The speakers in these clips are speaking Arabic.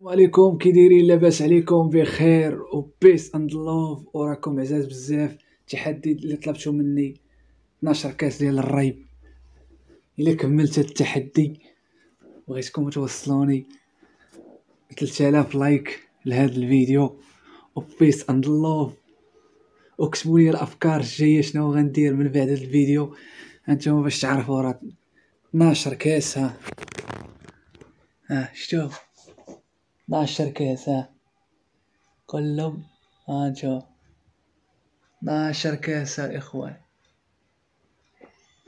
وعليكم كي دايرين لاباس عليكم بخير و peace and love وراكم عزاز بزاف التحدي اللي طلبتو مني 12 كاس ديال الرايب. إلا كملت التحدي بغيتكم توصلوني 3000 like لهذا الفيديو و peace and love وكتبوا لي الأفكار الجاية شنو غندير من بعد الفيديو. أنتم باش تعرفوا راه 12 كاس ها ها شتو 12 كاس ها كلهم ها نشوف 12 كاس الاخوان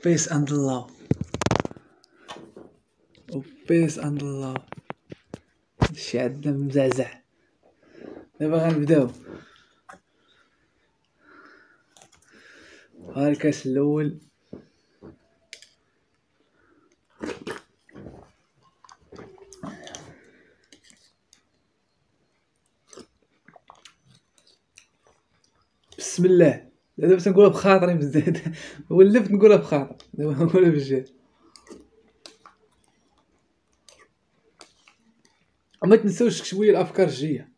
بيس اند الله وبيس اند الله هادشي عندنا مزعزع. دابا غنبداو الكاس الأول. بسم الله دابا تنقولها بخاطري بزاف ولفت نقولها بخاطر. دابا نقولها بالجد. ما تنساوش شوية الأفكار الجاية.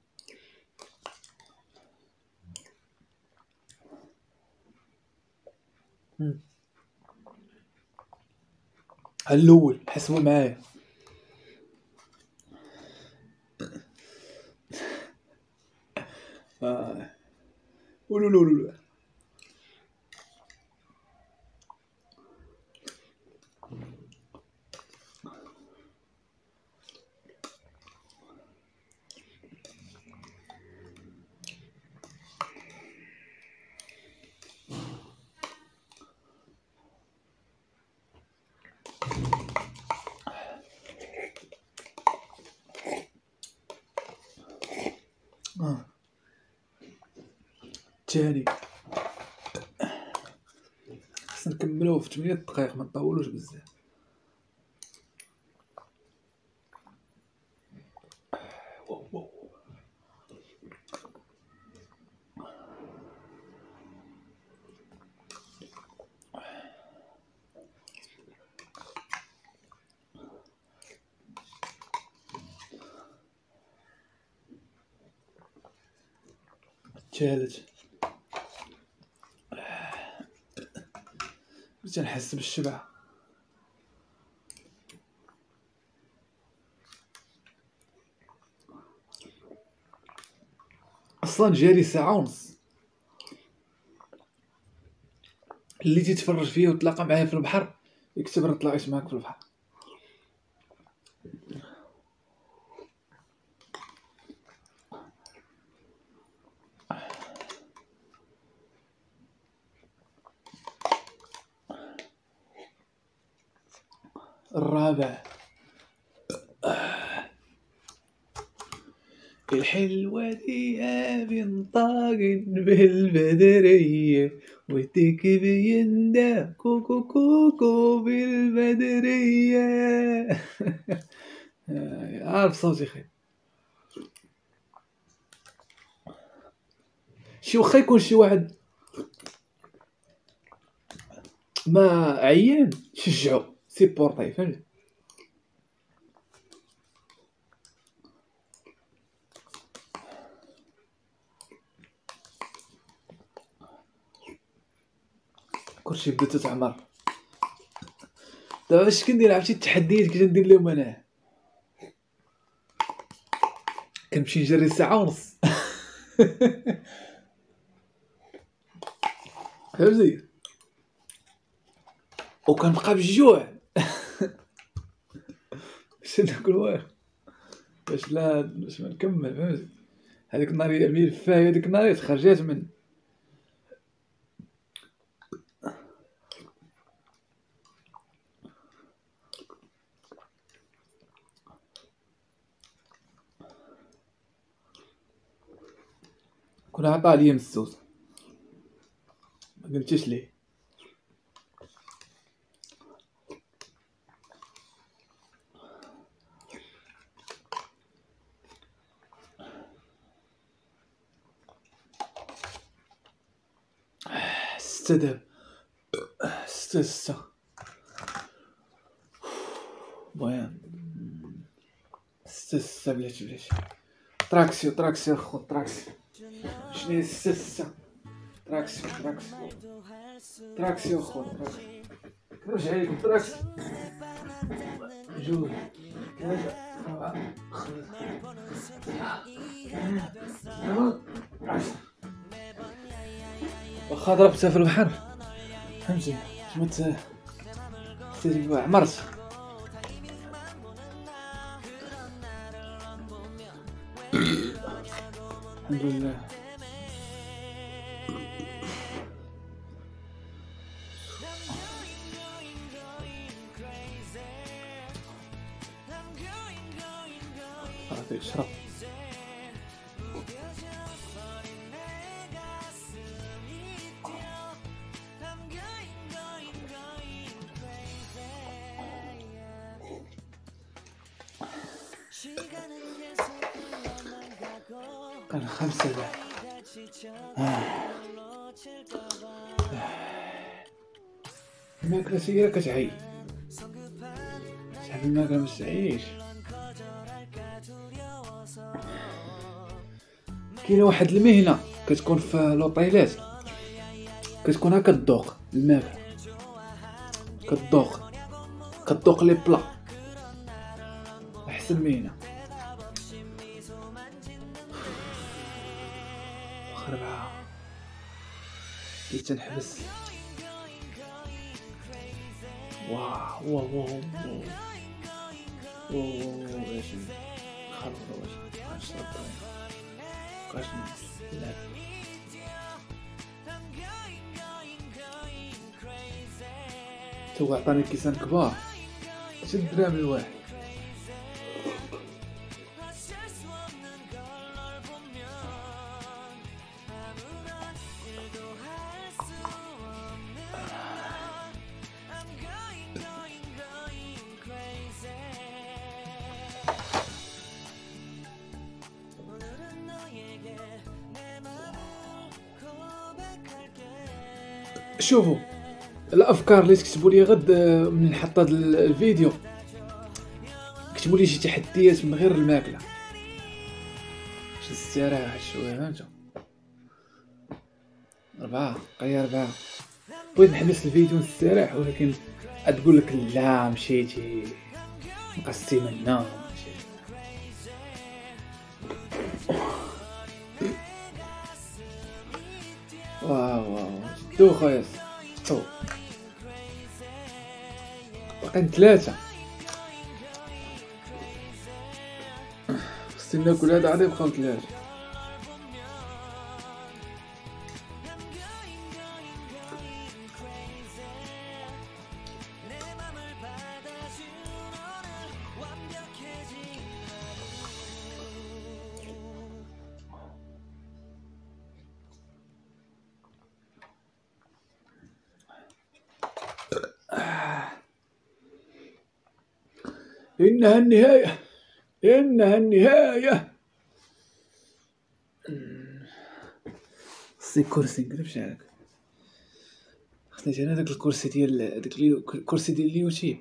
الأول حسبوا معايا. آه. Ululululu. الثاني خصنا نكملوه في 8 دقائق ما نطولوش بزاف. الثالث بديت نحس بالشبع. أصلا جاري ساعة ونص. اللي تيتفرج فيا وتلاقى معايا في البحر يكتب راه تلاقيت معاك في البحر. الرابع. الحلوة دي بنطاق بالبدرية وديك بيندا كوكو كوكو بالبدرية. عارف صوتي خير. شي واخا يكون شي واحد ما عيان شجعو سيبورتي فهمت؟ كلشي بدات تعمر دابا فاش كندير عرفتي التحديات كنت ندير لهم أنا؟ كنمشي نجري ساعة ونص. فهمتي؟ وكنبقى بالجوع باش ناكل واحد. باش لا باش ما نكمل فهمتي هذيك النهار هي الملفاية هذيك النهار خرجات من. كون عطا عليا مسوس ما قلتش ليه. bahsede stessa bayan stessa блядь, блядь. Траксио, траксио, ход, траксио. Точнее, стесса. Траксио, траксио. Траксио, ход, траксио. Короче, я иду траксио. Жур. Короче, واخا ضربتها في البحر. فهمتي؟ ما عمرت الحمد لله. كان خمسة ده الماكلة سيئة كتعي صاحبي الماكلة مستعيش. كاينة واحد المهنة كتكون في لوطيلات. كتكون هكا تذوق الماكلة. كتذوق كتذوق لي بلا. أحسن مهنة. تنحبس واو واو واو واو واو واو خرب واش نشرب واش لا تو عطاني كيسان كبار شد درهم الواحد شوفوا الأفكار اللي تكتبوا لي غد آه، من هذا الفيديو. كتبوا لي شي تحديات من غير الماكلة. شي استراحه شوية هانتو أربعة قيا أربعة. بغيت نحبس الفيديو نستريح ولكن تقول لك لا مشيتي. نقصتي منا واو واو. شدو خويا. شدو باقيين ثلاثة. خصني ناكل هذا عاد يبقاو ثلاثة. إنها النهاية. إنها النهاية. خصني كرسي نقلب شعرك خصني جانا داك الكرسي ديال داك الكرسي ديال اليوتيوب.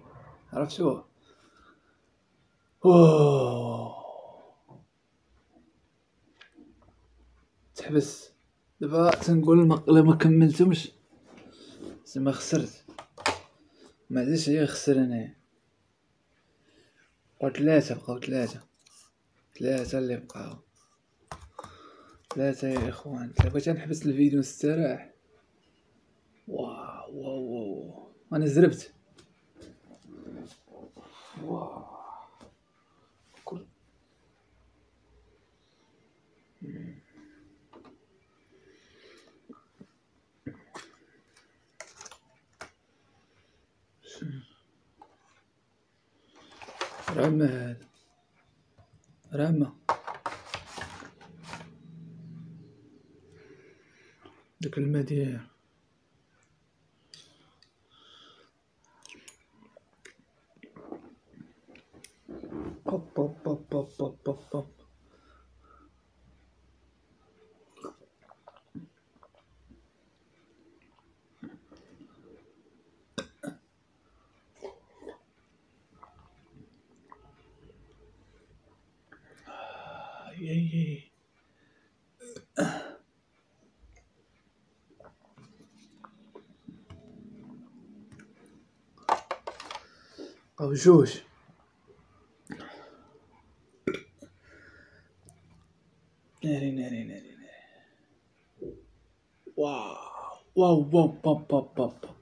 عرفتو؟ أوه. تحبس. دابا تنقول ما كملتمش. زعما خسرت. ما عادش هي خسر انايا بقاو ثلاثة بقاو ثلاثة ثلاثة اللي بقاو. ثلاثة يا إخوان. بغيت نحبس الفيديو نستراح واو واو واو. أنا زربت واو كل رمى هذا. رمى. ديك المدير بوب بوب بوب بوب بوب بوب بوب. اي aos juros. Nere, nere, nere, nere. Uau! Uau, uau, pop, pop, pop, pop.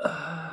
Uh...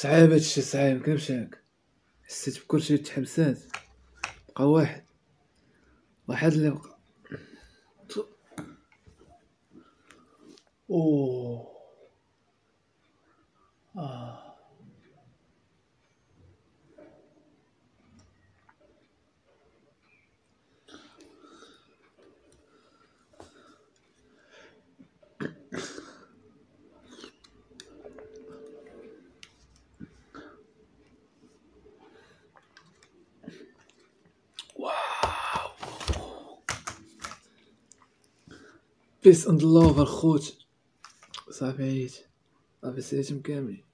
صعيب هادشي صعيب مكنمش هاك حسيت بكلشي تحبسات بقى واحد. واحد اللي بقى. أوه. آه. peace and love are goed. Dat weet. Dat is Jim Cameron.